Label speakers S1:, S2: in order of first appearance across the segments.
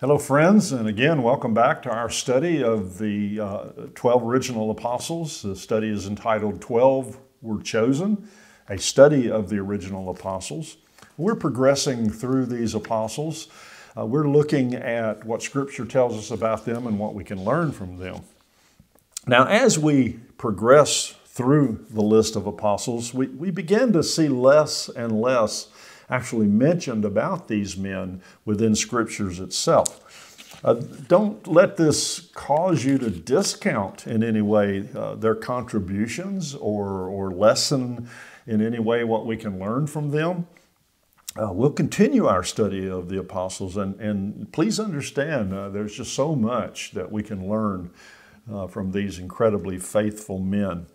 S1: Hello, friends, and again, welcome back to our study of the uh, 12 original apostles. The study is entitled 12 Were Chosen, a study of the original apostles. We're progressing through these apostles. Uh, we're looking at what Scripture tells us about them and what we can learn from them. Now, as we progress through the list of apostles, we, we begin to see less and less actually mentioned about these men within scriptures itself. Uh, don't let this cause you to discount in any way uh, their contributions or, or lessen in any way what we can learn from them. Uh, we'll continue our study of the apostles, and, and please understand uh, there's just so much that we can learn uh, from these incredibly faithful men.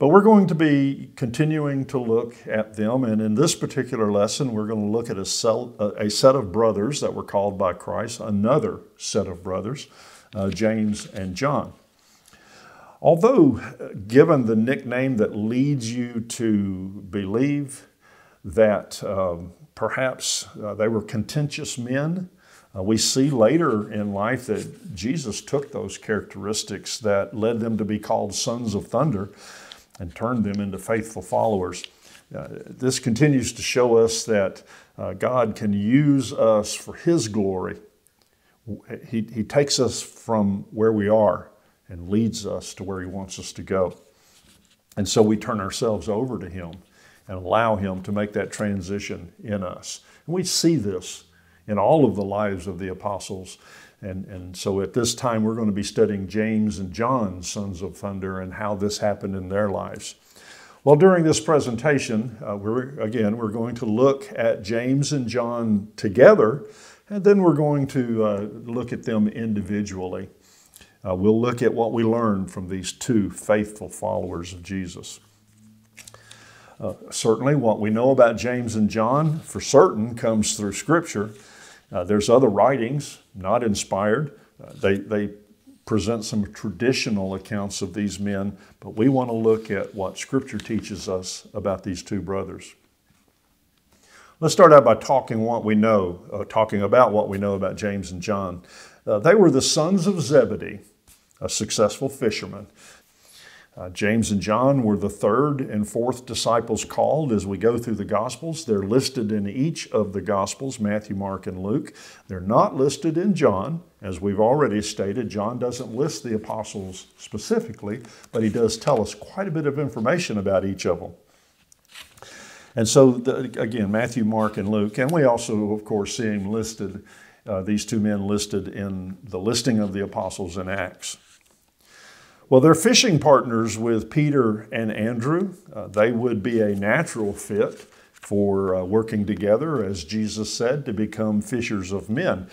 S1: But we're going to be continuing to look at them, and in this particular lesson, we're going to look at a, cell, a set of brothers that were called by Christ, another set of brothers, uh, James and John. Although given the nickname that leads you to believe that um, perhaps uh, they were contentious men, uh, we see later in life that Jesus took those characteristics that led them to be called sons of thunder and turned them into faithful followers. Uh, this continues to show us that uh, God can use us for His glory. He, he takes us from where we are and leads us to where He wants us to go. And so we turn ourselves over to Him and allow Him to make that transition in us. And we see this in all of the lives of the apostles and, and so at this time, we're going to be studying James and John, sons of thunder, and how this happened in their lives. Well, during this presentation, uh, we're, again, we're going to look at James and John together, and then we're going to uh, look at them individually. Uh, we'll look at what we learned from these two faithful followers of Jesus. Uh, certainly, what we know about James and John for certain comes through Scripture. Uh, there's other writings, not inspired. Uh, they, they present some traditional accounts of these men, but we want to look at what Scripture teaches us about these two brothers. Let's start out by talking what we know, uh, talking about what we know about James and John. Uh, they were the sons of Zebedee, a successful fisherman. Uh, James and John were the third and fourth disciples called as we go through the Gospels. They're listed in each of the Gospels Matthew, Mark, and Luke. They're not listed in John. As we've already stated, John doesn't list the apostles specifically, but he does tell us quite a bit of information about each of them. And so, the, again, Matthew, Mark, and Luke. And we also, of course, see him listed, uh, these two men listed in the listing of the apostles in Acts. Well, they're fishing partners with Peter and Andrew. Uh, they would be a natural fit for uh, working together, as Jesus said, to become fishers of men.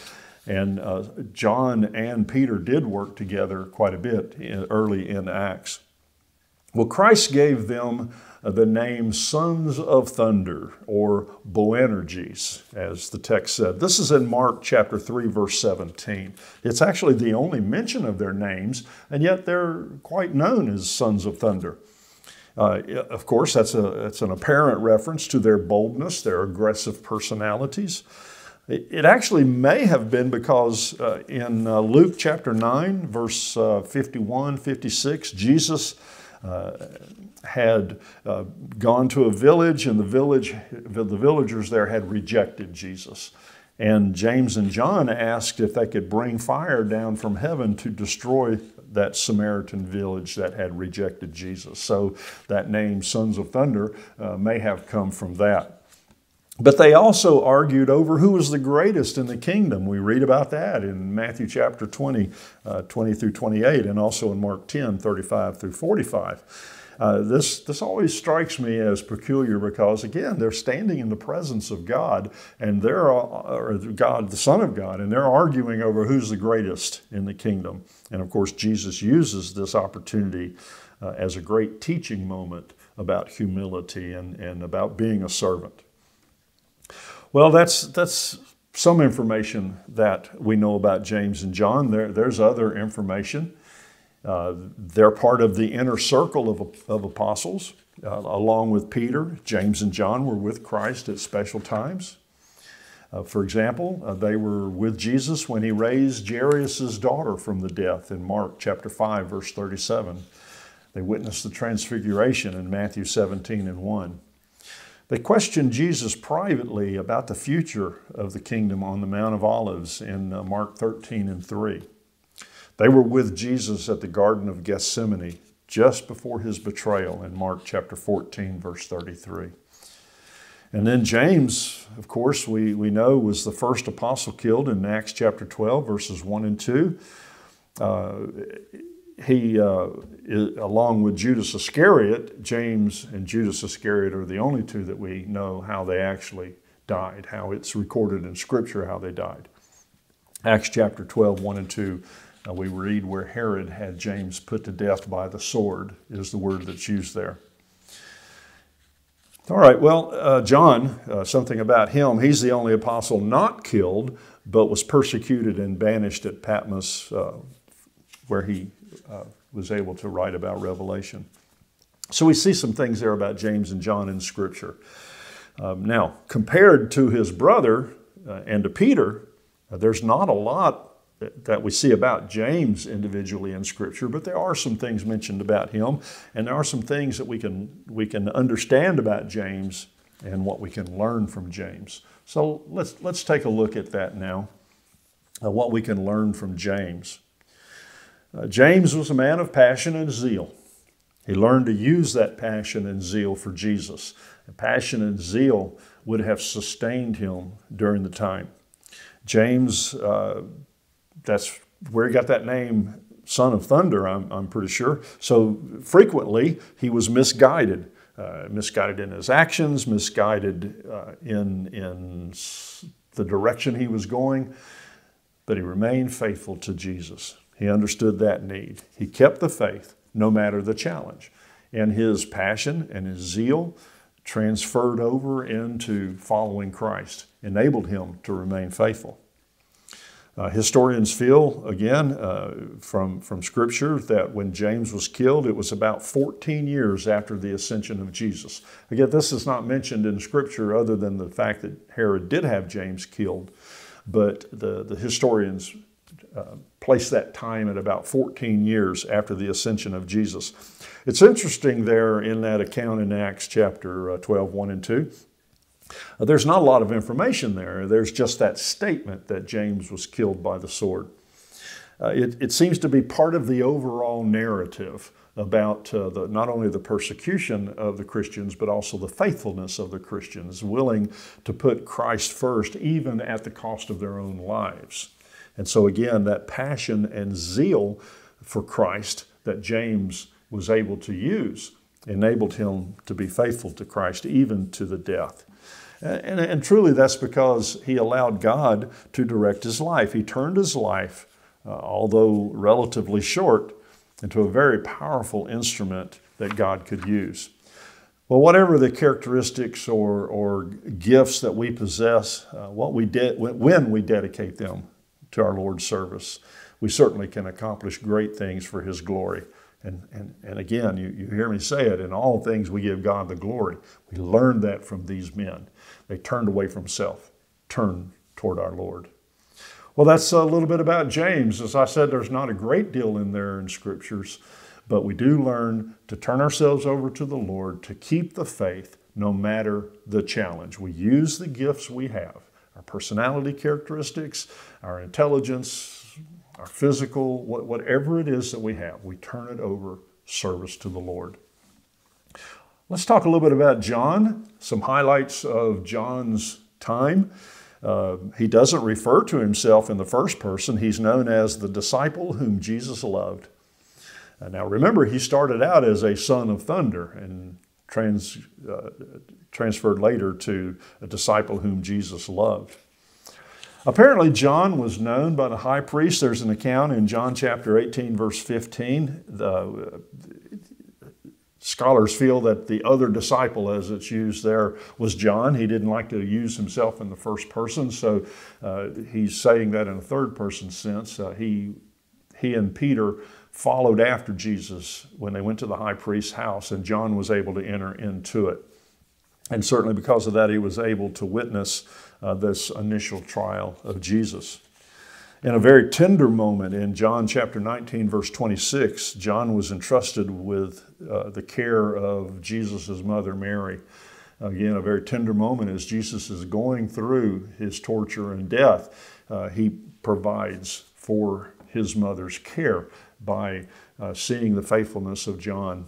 S1: And uh, John and Peter did work together quite a bit in, early in Acts. Well, Christ gave them the name Sons of Thunder or Boanerges, as the text said. This is in Mark chapter 3, verse 17. It's actually the only mention of their names, and yet they're quite known as Sons of Thunder. Uh, of course, that's, a, that's an apparent reference to their boldness, their aggressive personalities. It, actually may have been because uh, in uh, Luke chapter 9, verse uh, 51, 56, Jesus uh, had uh, gone to a village, and the village, the villagers there had rejected Jesus. And James and John asked if they could bring fire down from heaven to destroy that Samaritan village that had rejected Jesus. So that name, Sons of Thunder, uh, may have come from that. But they also argued over who was the greatest in the kingdom. We read about that in Matthew chapter 20, uh, 20 through 28, and also in Mark 10, 35 through 45. Uh, this, this always strikes me as peculiar because, again, they're standing in the presence of God and they're, or God, the Son of God, and they're arguing over who's the greatest in the kingdom. And of course, Jesus uses this opportunity uh, as a great teaching moment about humility and, and about being a servant. Well, that's, that's some information that we know about James and John. There, there's other information. Uh, they're part of the inner circle of, of apostles, uh, along with Peter. James and John were with Christ at special times. Uh, for example, uh, they were with Jesus when he raised Jairus' daughter from the death in Mark chapter 5, verse 37. They witnessed the transfiguration in Matthew 17 and 1. They questioned Jesus privately about the future of the kingdom on the Mount of Olives in uh, Mark 13 and 3. They were with Jesus at the Garden of Gethsemane just before his betrayal in Mark chapter 14, verse 33. And then James, of course, we, we know was the first apostle killed in Acts chapter 12, verses 1 and 2. Uh, he, uh, along with Judas Iscariot, James and Judas Iscariot are the only two that we know how they actually died, how it's recorded in Scripture how they died. Acts chapter 12, 1 and 2, uh, we read where Herod had James put to death by the sword, is the word that's used there. All right, well, uh, John, uh, something about him. He's the only apostle not killed, but was persecuted and banished at Patmos, uh, where he uh, was able to write about Revelation. So we see some things there about James and John in Scripture. Um, now, compared to his brother uh, and to Peter, uh, there's not a lot that we see about James individually in Scripture, but there are some things mentioned about him, and there are some things that we can, we can understand about James and what we can learn from James. So let's, let's take a look at that now, uh, what we can learn from James. Uh, James was a man of passion and zeal. He learned to use that passion and zeal for Jesus. And passion and zeal would have sustained him during the time. James, uh, that's where he got that name, Son of Thunder, I'm, I'm pretty sure. So frequently he was misguided. Uh, misguided in his actions, misguided uh, in, in the direction he was going, but he remained faithful to Jesus. He understood that need. He kept the faith no matter the challenge. And his passion and his zeal transferred over into following Christ, enabled him to remain faithful. Uh, historians feel, again, uh, from, from Scripture, that when James was killed, it was about 14 years after the ascension of Jesus. Again, this is not mentioned in Scripture other than the fact that Herod did have James killed, but the, the historians uh, place that time at about 14 years after the ascension of Jesus. It's interesting there in that account in Acts chapter uh, 12, 1 and 2. Uh, there's not a lot of information there. There's just that statement that James was killed by the sword. Uh, it, it, seems to be part of the overall narrative about uh, the, not only the persecution of the Christians, but also the faithfulness of the Christians, willing to put Christ first, even at the cost of their own lives. And so, again, that passion and zeal for Christ that James was able to use enabled him to be faithful to Christ even to the death. And, and, truly, that's because he allowed God to direct his life. He turned his life, uh, although relatively short, into a very powerful instrument that God could use. Well, whatever the characteristics or, or gifts that we possess, uh, what we de- when we dedicate them to our Lord's service, we certainly can accomplish great things for His glory. And, and, and again, you, you hear me say it in all things we give God the glory. We learned that from these men. They turned away from self, turned toward our Lord. Well, that's a little bit about James. As I said, there's not a great deal in there in scriptures, but we do learn to turn ourselves over to the Lord, to keep the faith no matter the challenge. We use the gifts we have our personality characteristics, our intelligence, our physical, whatever it is that we have, we turn it over service to the Lord. Let's talk a little bit about John, some highlights of John's time. Uh, he doesn't refer to himself in the first person. He's known as the disciple whom Jesus loved. Uh, now remember, he started out as a son of thunder and trans, uh, transferred later to a disciple whom Jesus loved. Apparently, John was known by the high priest. There's an account in John chapter 18, verse 15. The, scholars feel that the other disciple, as it's used there, was John. He didn't like to use himself in the first person, so uh, he's saying that in a third person sense. Uh, he, he and Peter followed after Jesus when they went to the high priest's house, and John was able to enter into it. And certainly because of that, he was able to witness uh, this initial trial of Jesus. In a very tender moment in John chapter 19, verse 26, John was entrusted with uh, the care of Jesus' mother, Mary. Again, a very tender moment as Jesus is going through his torture and death. Uh, he provides for his mother's care by uh, seeing the faithfulness of John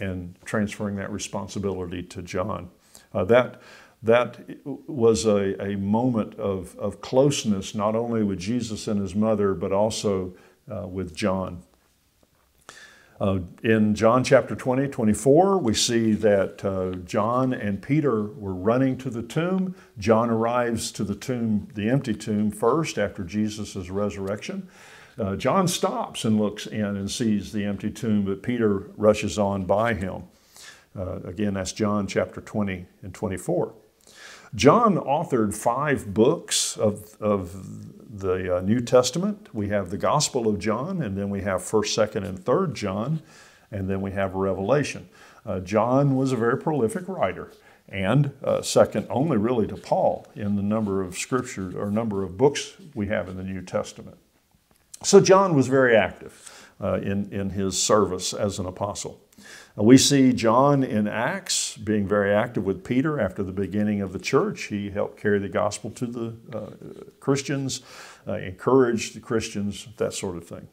S1: and transferring that responsibility to John. Uh, that, that was a, a moment of, of closeness, not only with Jesus and his mother, but also uh, with John. Uh, in John chapter 20, 24, we see that uh, John and Peter were running to the tomb. John arrives to the tomb, the empty tomb, first after Jesus' resurrection. Uh, John stops and looks in and sees the empty tomb, but Peter rushes on by him. Uh, again, that's John chapter 20 and 24. John authored five books of, of the uh, New Testament. We have the Gospel of John, and then we have 1st, 2nd, and 3rd John, and then we have Revelation. Uh, John was a very prolific writer, and uh, second only really to Paul in the number of scriptures or number of books we have in the New Testament. So John was very active uh, in, in his service as an apostle. Uh, we see John in Acts being very active with Peter after the beginning of the church. He helped carry the gospel to the uh, Christians, uh, encouraged the Christians, that sort of thing.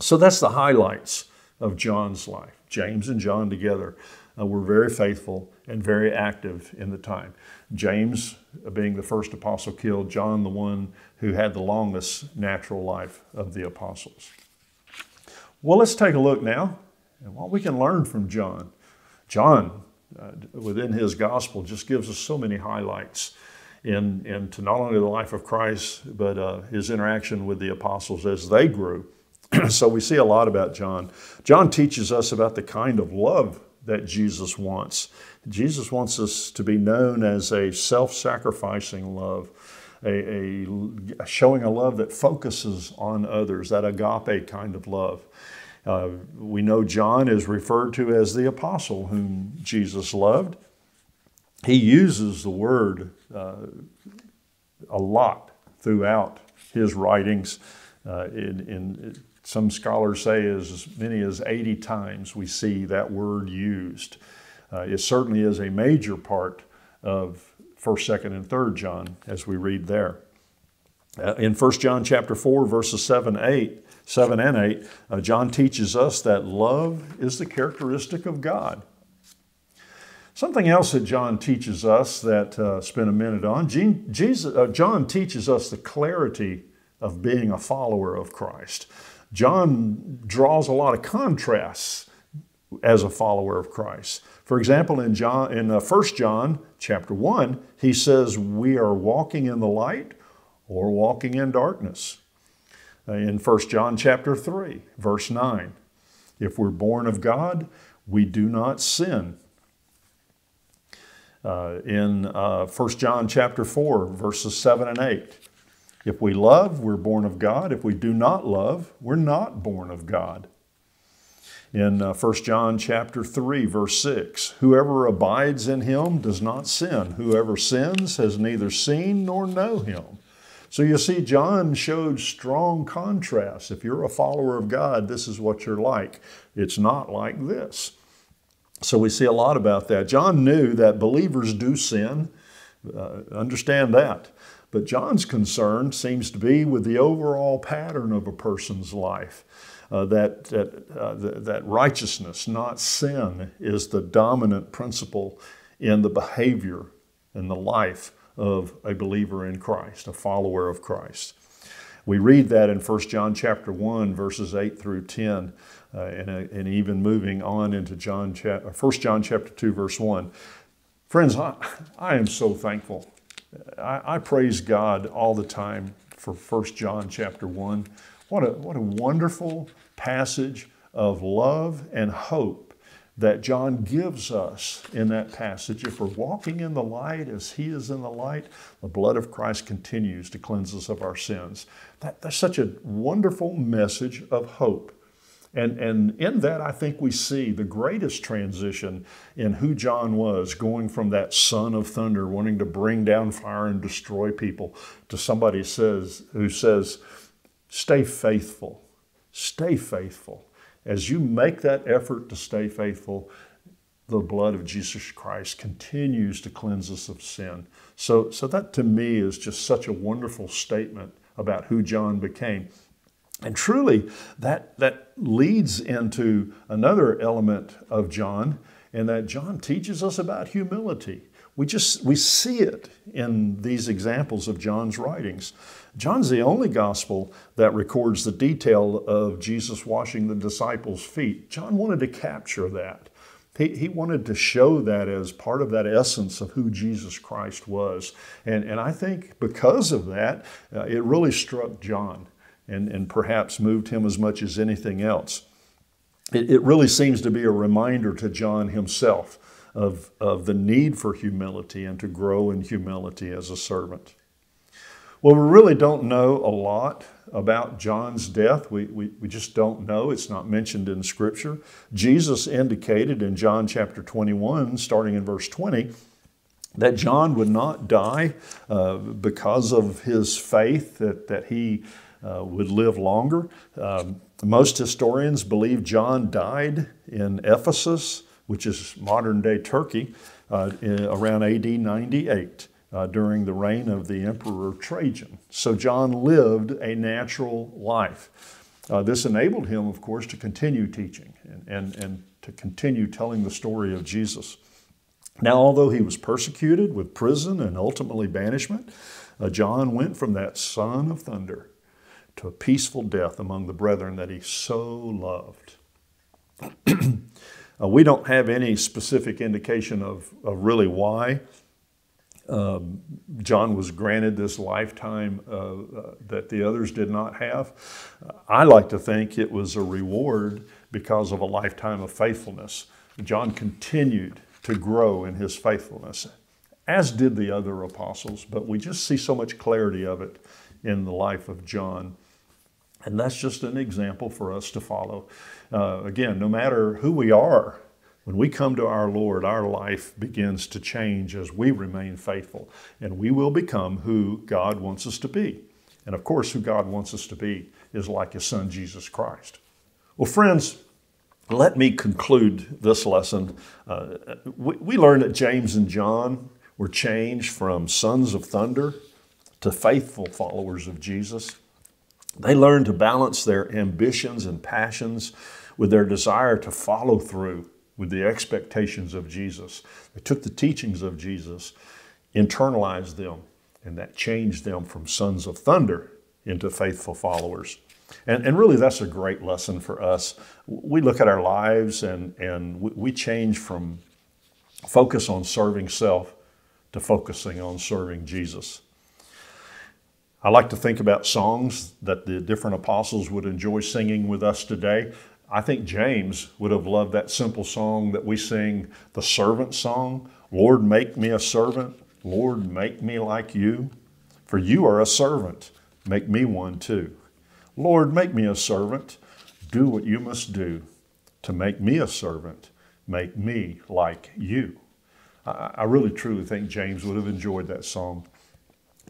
S1: So that's the highlights of John's life. James and John together uh, were very faithful and very active in the time. James uh, being the first apostle killed, John the one who had the longest natural life of the apostles. Well, let's take a look now at what we can learn from John. John, uh, within his gospel, just gives us so many highlights in, into not only the life of Christ, but uh, his interaction with the apostles as they grew. so we see a lot about John. John teaches us about the kind of love that Jesus wants. Jesus wants us to be known as a self sacrificing love, a, a, showing a love that focuses on others, that agape kind of love. Uh, we know John is referred to as the apostle whom Jesus loved. He uses the word uh, a lot throughout his writings. Uh, in, in, some scholars say as many as 80 times we see that word used. Uh, it certainly is a major part of 1st, 2nd, and 3rd John as we read there. Uh, in 1 John chapter 4, verses 7, 8, 7 and 8, uh, John teaches us that love is the characteristic of God. Something else that John teaches us that uh, spend a minute on, Jesus, uh, John teaches us the clarity of being a follower of Christ. John draws a lot of contrasts as a follower of Christ. For example, in John in uh, 1 John chapter 1, he says we are walking in the light or walking in darkness. Uh, in 1 John chapter 3, verse 9, if we're born of God, we do not sin. Uh, in uh, 1 John chapter 4, verses 7 and 8, if we love, we're born of God. If we do not love, we're not born of God. In uh, 1 John chapter 3 verse 6, whoever abides in him does not sin. Whoever sins has neither seen nor know him. So you see, John showed strong contrast. If you're a follower of God, this is what you're like. It's not like this. So we see a lot about that. John knew that believers do sin. Uh, understand that. But John's concern seems to be with the overall pattern of a person's life. Uh, that, that, uh, that righteousness, not sin, is the dominant principle in the behavior and the life of a believer in Christ, a follower of Christ. We read that in 1 John chapter 1, verses 8 through 10, uh, and, uh, and, even moving on into John, 1 John chapter 2, verse 1. Friends, I, I am so thankful I, I praise God all the time for 1 John chapter 1. What a, what a wonderful passage of love and hope that John gives us in that passage. If we're walking in the light as he is in the light, the blood of Christ continues to cleanse us of our sins. That, that's such a wonderful message of hope. And, and in that, I think we see the greatest transition in who John was, going from that son of thunder, wanting to bring down fire and destroy people, to somebody says, who says, Stay faithful. Stay faithful. As you make that effort to stay faithful, the blood of Jesus Christ continues to cleanse us of sin. So, so that to me is just such a wonderful statement about who John became. And truly, that, that leads into another element of John, and that John teaches us about humility. We just we see it in these examples of John's writings. John's the only gospel that records the detail of Jesus washing the disciples' feet. John wanted to capture that. He, he wanted to show that as part of that essence of who Jesus Christ was. And, and I think because of that, uh, it really struck John and, and perhaps moved him as much as anything else. It, it really seems to be a reminder to John himself of, of the need for humility and to grow in humility as a servant. Well, we really don't know a lot about John's death. We, we, we just don't know. It's not mentioned in Scripture. Jesus indicated in John chapter 21, starting in verse 20, that John would not die uh, because of his faith, that, that he would live longer. Um, most historians believe John died in Ephesus, which is modern day Turkey, uh, around AD 98 uh, during the reign of the Emperor Trajan. So John lived a natural life. Uh, this enabled him, of course, to continue teaching and, and, and to continue telling the story of Jesus. Now, although he was persecuted with prison and ultimately banishment, uh, John went from that son of thunder to a peaceful death among the brethren that he so loved. uh, we don't have any specific indication of, of really why um, John was granted this lifetime uh, uh, that the others did not have. I like to think it was a reward because of a lifetime of faithfulness. John continued to grow in his faithfulness, as did the other apostles, but we just see so much clarity of it in the life of John. And that's just an example for us to follow. Uh, again, no matter who we are, when we come to our Lord, our life begins to change as we remain faithful, and we will become who God wants us to be. And of course, who God wants us to be is like His Son, Jesus Christ. Well, friends, let me conclude this lesson. Uh, we, we learned that James and John were changed from sons of thunder to faithful followers of Jesus. They learned to balance their ambitions and passions with their desire to follow through with the expectations of Jesus. They took the teachings of Jesus, internalized them, and that changed them from sons of thunder into faithful followers. And, and really, that's a great lesson for us. We look at our lives and, and we change from focus on serving self to focusing on serving Jesus. I like to think about songs that the different apostles would enjoy singing with us today. I think James would have loved that simple song that we sing, the servant song Lord, make me a servant. Lord, make me like you. For you are a servant. Make me one too. Lord, make me a servant. Do what you must do. To make me a servant, make me like you. I, really truly think James would have enjoyed that song.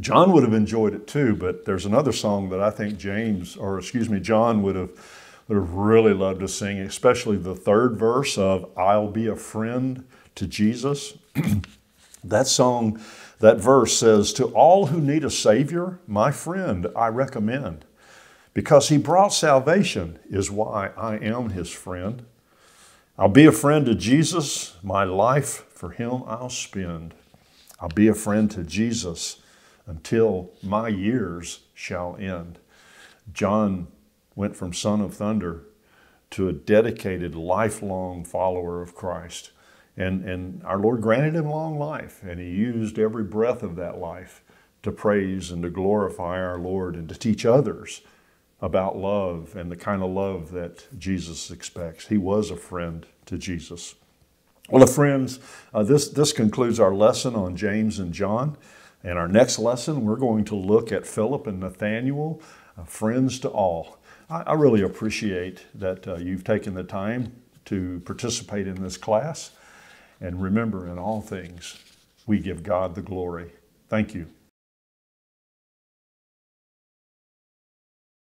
S1: John would have enjoyed it too, but there's another song that I think James, or excuse me, John would have would have really loved to sing, especially the third verse of I'll Be a Friend to Jesus. that song, that verse says, To all who need a Savior, my friend, I recommend. Because he brought salvation is why I am his friend. I'll be a friend to Jesus, my life for him I'll spend. I'll be a friend to Jesus until my years shall end. John went from son of thunder to a dedicated, lifelong follower of Christ. And, and our Lord granted him long life, and he used every breath of that life to praise and to glorify our Lord and to teach others about love and the kind of love that Jesus expects. He was a friend to Jesus. Well, friends, uh, this, this concludes our lesson on James and John. And our next lesson, we're going to look at Philip and Nathaniel uh, friends to all. I, I, really appreciate that uh, you've taken the time to participate in this class. And remember, in all things, we give God the glory. Thank you.